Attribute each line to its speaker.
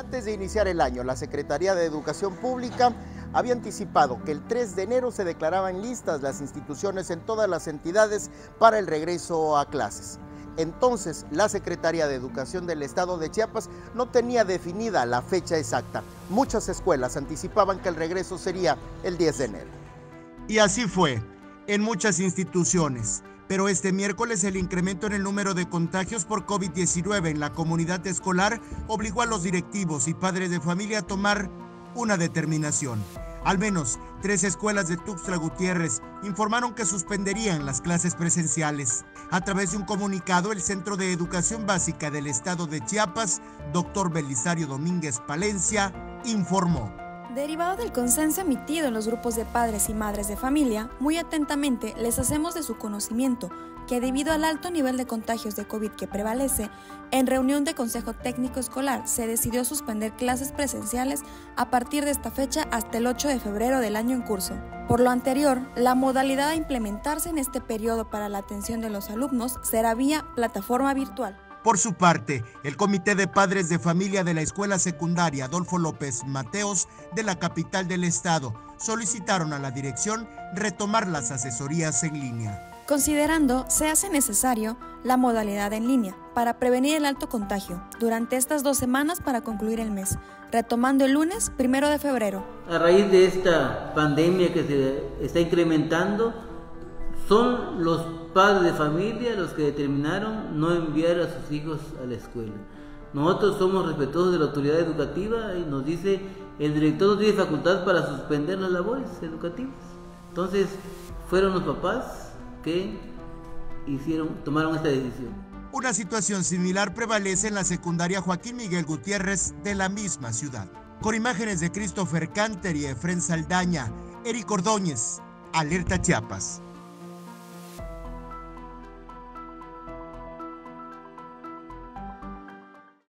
Speaker 1: Antes de iniciar el año, la Secretaría de Educación Pública había anticipado que el 3 de enero se declaraban listas las instituciones en todas las entidades para el regreso a clases. Entonces, la Secretaría de Educación del Estado de Chiapas no tenía definida la fecha exacta. Muchas escuelas anticipaban que el regreso sería el 10 de enero.
Speaker 2: Y así fue, en muchas instituciones. Pero este miércoles el incremento en el número de contagios por COVID-19 en la comunidad escolar obligó a los directivos y padres de familia a tomar una determinación. Al menos tres escuelas de Tuxtla Gutiérrez informaron que suspenderían las clases presenciales. A través de un comunicado, el Centro de Educación Básica del Estado de Chiapas, doctor Belisario Domínguez Palencia, informó.
Speaker 3: Derivado del consenso emitido en los grupos de padres y madres de familia, muy atentamente les hacemos de su conocimiento que debido al alto nivel de contagios de COVID que prevalece, en reunión de Consejo Técnico Escolar se decidió suspender clases presenciales a partir de esta fecha hasta el 8 de febrero del año en curso. Por lo anterior, la modalidad a implementarse en este periodo para la atención de los alumnos será vía plataforma virtual.
Speaker 2: Por su parte, el Comité de Padres de Familia de la Escuela Secundaria Adolfo López Mateos de la capital del estado solicitaron a la dirección retomar las asesorías en línea.
Speaker 3: Considerando se hace necesario la modalidad en línea para prevenir el alto contagio durante estas dos semanas para concluir el mes, retomando el lunes primero de febrero.
Speaker 4: A raíz de esta pandemia que se está incrementando, son los padres de familia los que determinaron no enviar a sus hijos a la escuela. Nosotros somos respetuosos de la autoridad educativa y nos dice el director no tiene facultad para suspender las labores educativas. Entonces fueron los papás que hicieron, tomaron esta decisión.
Speaker 2: Una situación similar prevalece en la secundaria Joaquín Miguel Gutiérrez de la misma ciudad. Con imágenes de Christopher Canter y Efren Saldaña, Eric Ordóñez, Alerta Chiapas.